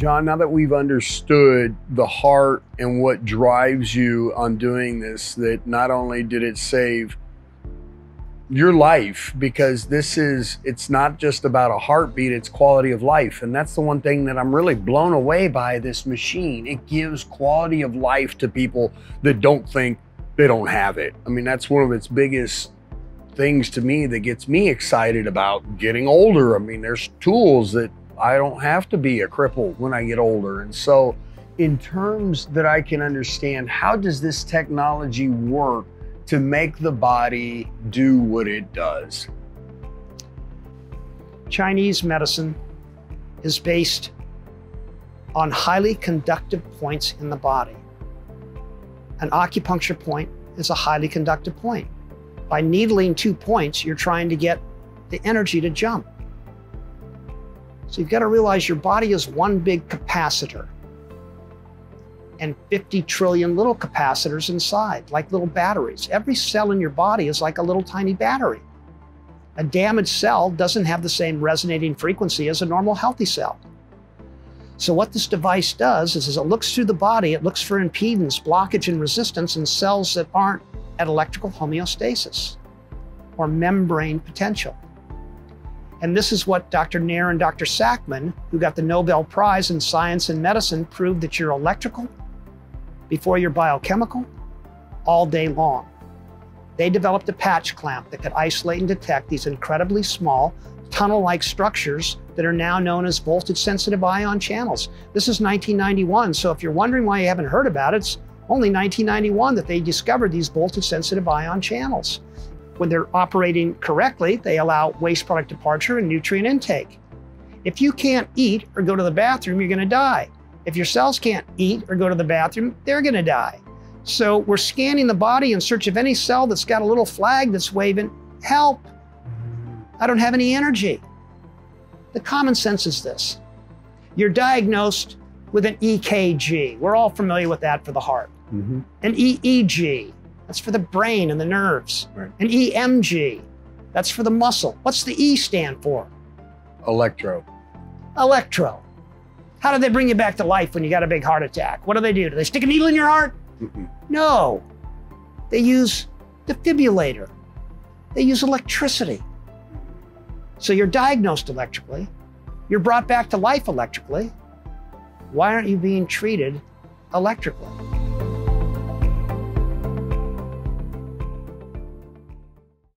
John, now that we've understood the heart and what drives you on doing this, that not only did it save your life, because this is, it's not just about a heartbeat, it's quality of life. And that's the one thing that I'm really blown away by this machine. It gives quality of life to people that don't think they don't have it. I mean, that's one of its biggest things to me that gets me excited about getting older. I mean, there's tools that I don't have to be a cripple when I get older. And so, in terms that I can understand, how does this technology work to make the body do what it does? Chinese medicine is based on highly conductive points in the body. An acupuncture point is a highly conductive point. By needling two points, you're trying to get the energy to jump. So you've got to realize your body is one big capacitor and 50 trillion little capacitors inside, like little batteries. Every cell in your body is like a little tiny battery. A damaged cell doesn't have the same resonating frequency as a normal healthy cell. So what this device does is as it looks through the body, it looks for impedance, blockage, and resistance in cells that aren't at electrical homeostasis or membrane potential. And this is what Dr. Neher and Dr. Sakmann, who got the Nobel Prize in Science and Medicine, proved that you're electrical before you're biochemical all day long. They developed a patch clamp that could isolate and detect these incredibly small tunnel-like structures that are now known as voltage-sensitive ion channels. This is 1991, so if you're wondering why you haven't heard about it, it's only 1991 that they discovered these voltage-sensitive ion channels. When they're operating correctly, they allow waste product departure and nutrient intake. If you can't eat or go to the bathroom, you're going to die. If your cells can't eat or go to the bathroom, they're going to die. So we're scanning the body in search of any cell that's got a little flag that's waving, help. I don't have any energy. The common sense is this. You're diagnosed with an EKG. We're all familiar with that for the heart. Mm-hmm. An EEG, that's for the brain and the nerves. Right. An EMG, that's for the muscle. What's the E stand for? Electro. Electro. How do they bring you back to life when you got a big heart attack? What do they do? Do they stick a needle in your heart? Mm-mm. No. They use the defibrillator. They use electricity. So you're diagnosed electrically. You're brought back to life electrically. Why aren't you being treated electrically?